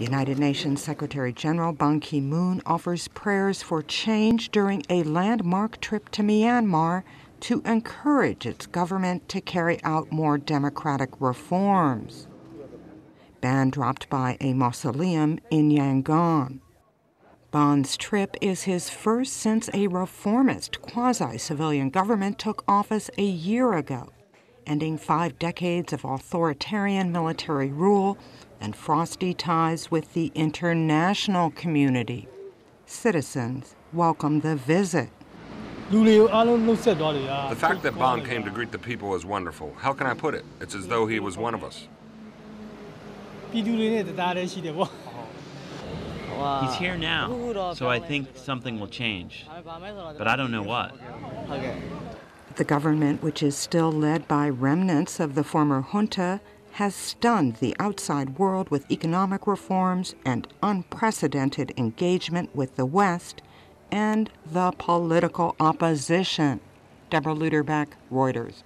United Nations Secretary General Ban Ki moon offers prayers for change during a landmark trip to Myanmar to encourage its government to carry out more democratic reforms. Ban dropped by a mausoleum in Yangon. Ban's trip is his first since a reformist quasi civilian government took office a year ago, ending five decades of authoritarian military rule and frosty ties with the international community. Citizens welcome the visit. The fact that Ban came to greet the people is wonderful. How can I put it? It's as though he was one of us. He's here now, so I think something will change. But I don't know what. The government, which is still led by remnants of the former junta, has stunned the outside world with economic reforms and unprecedented engagement with the West and the political opposition. Deborah Lutterbeck, Reuters.